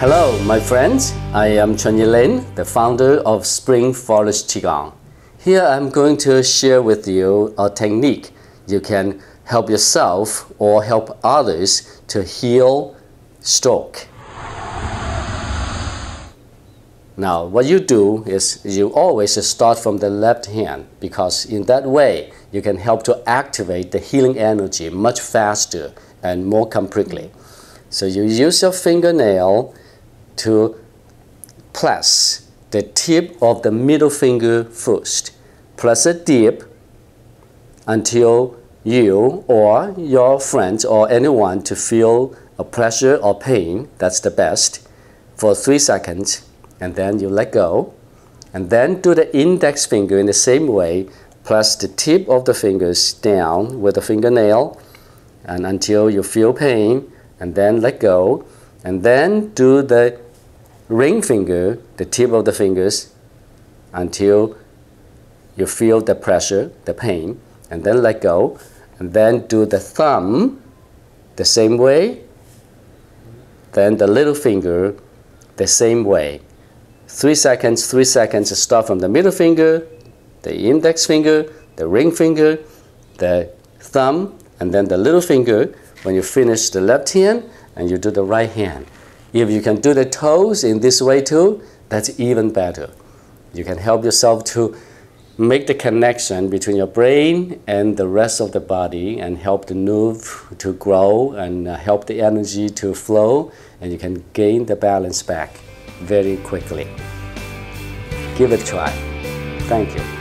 Hello, my friends. I am Chunyi Lin, the founder of Spring Forest Qigong. Here I'm going to share with you a technique you can help yourself or help others to heal stroke. Now, what you do is you always start from the left hand because in that way you can help to activate the healing energy much faster and more completely. So you use your fingernail to press the tip of the middle finger first. Press it deep until you or your friends or anyone to feel a pressure or pain, that's the best, for three seconds, and then you let go. And then do the index finger in the same way, press the tip of the fingers down with the fingernail and until you feel pain, and then let go. And then do the ring finger, the tip of the fingers, until you feel the pressure, the pain, and then let go. And then do the thumb the same way. Then the little finger the same way. Three seconds, three seconds, start from the middle finger, the index finger, the ring finger, the thumb, and then the little finger. When you finish the left hand, and you do the right hand. If you can do the toes in this way too, that's even better. You can help yourself to make the connection between your brain and the rest of the body and help the nerve to grow and uh, help the energy to flow and you can gain the balance back very quickly. Give it a try. Thank you.